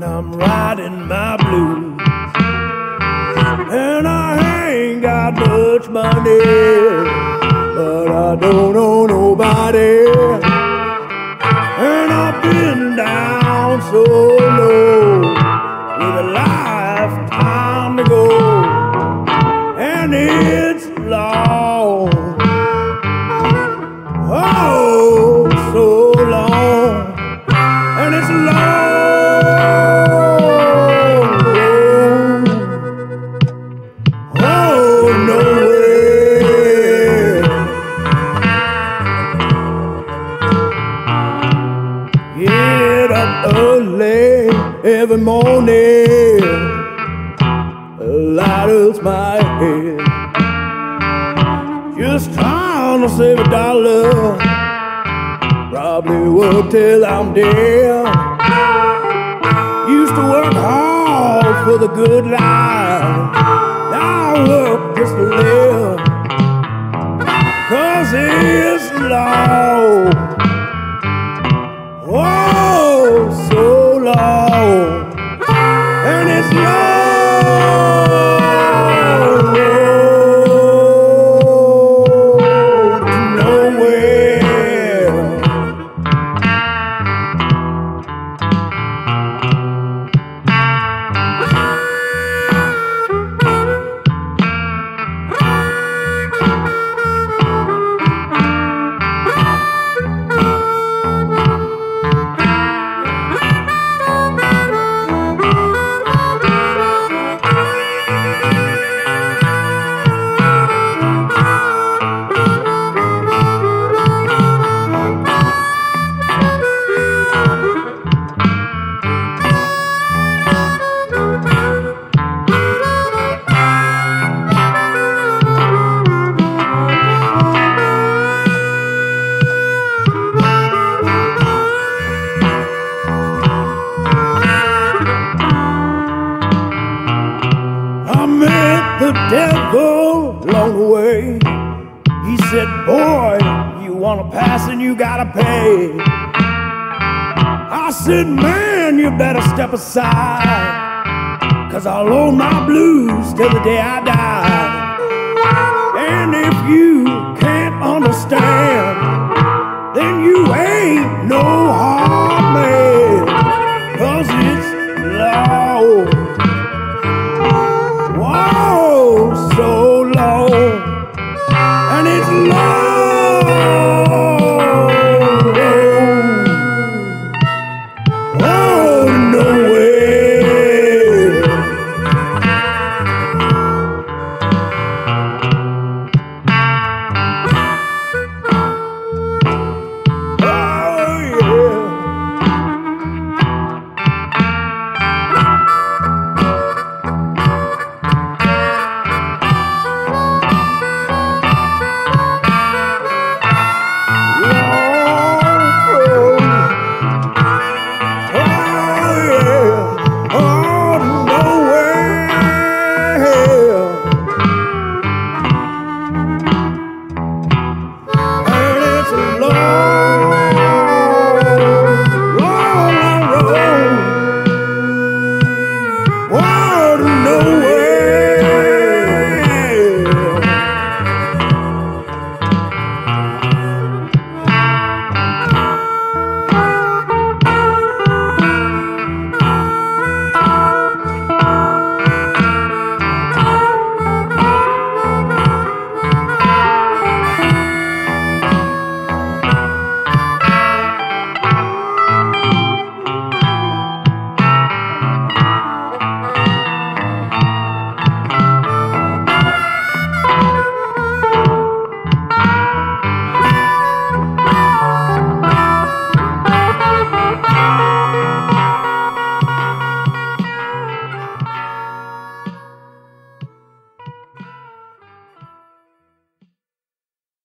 and I'm riding my blues. And I ain't got much money, but I don't know nobody. And I've been down so low with a lifetime to go, and it's long. Early every morning, lighters my head. Just trying to save a dollar. Probably work till I'm dead. Used to work hard for the good life. Now I work just to live. Cause it's long. the devil along the way. He said, Boy, you want to pass and you gotta pay. I said, Man, you better step aside. Cause I'll own my blues till the day I die. And if you can't understand,